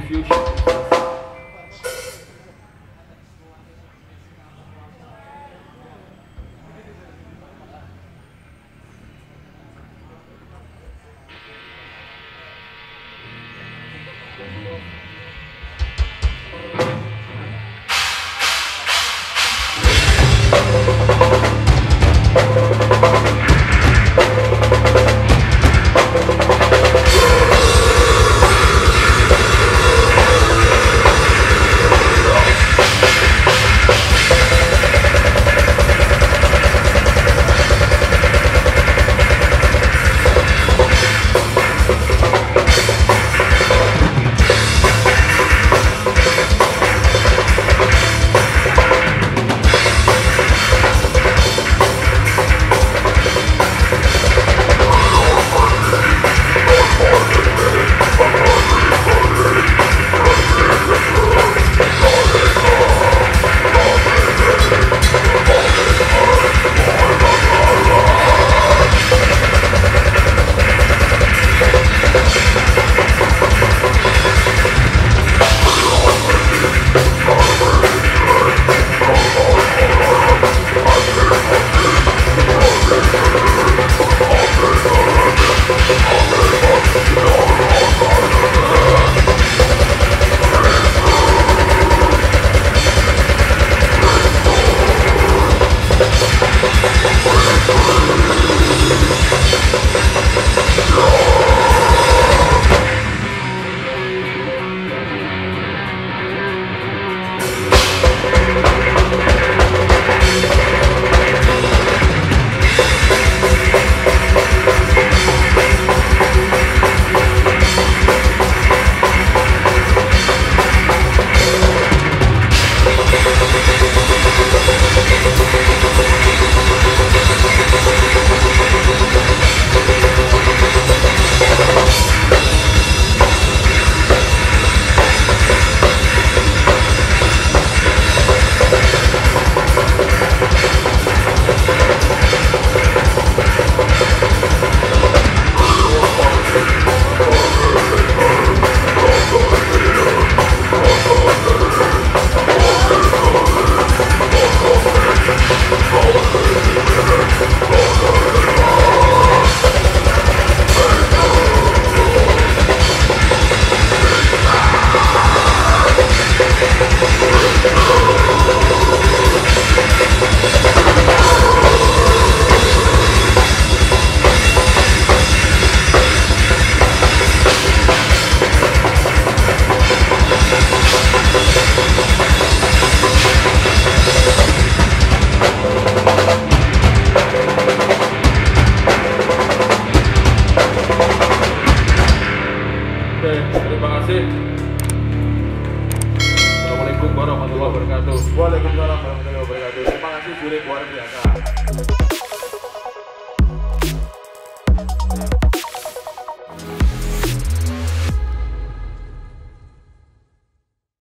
the future. Oke, terima kasih. Assalamualaikum warahmatullahi wabarakatuh. Waalaikumsalam warahmatullahi wabarakatuh. Terima kasih Juri luar biasa.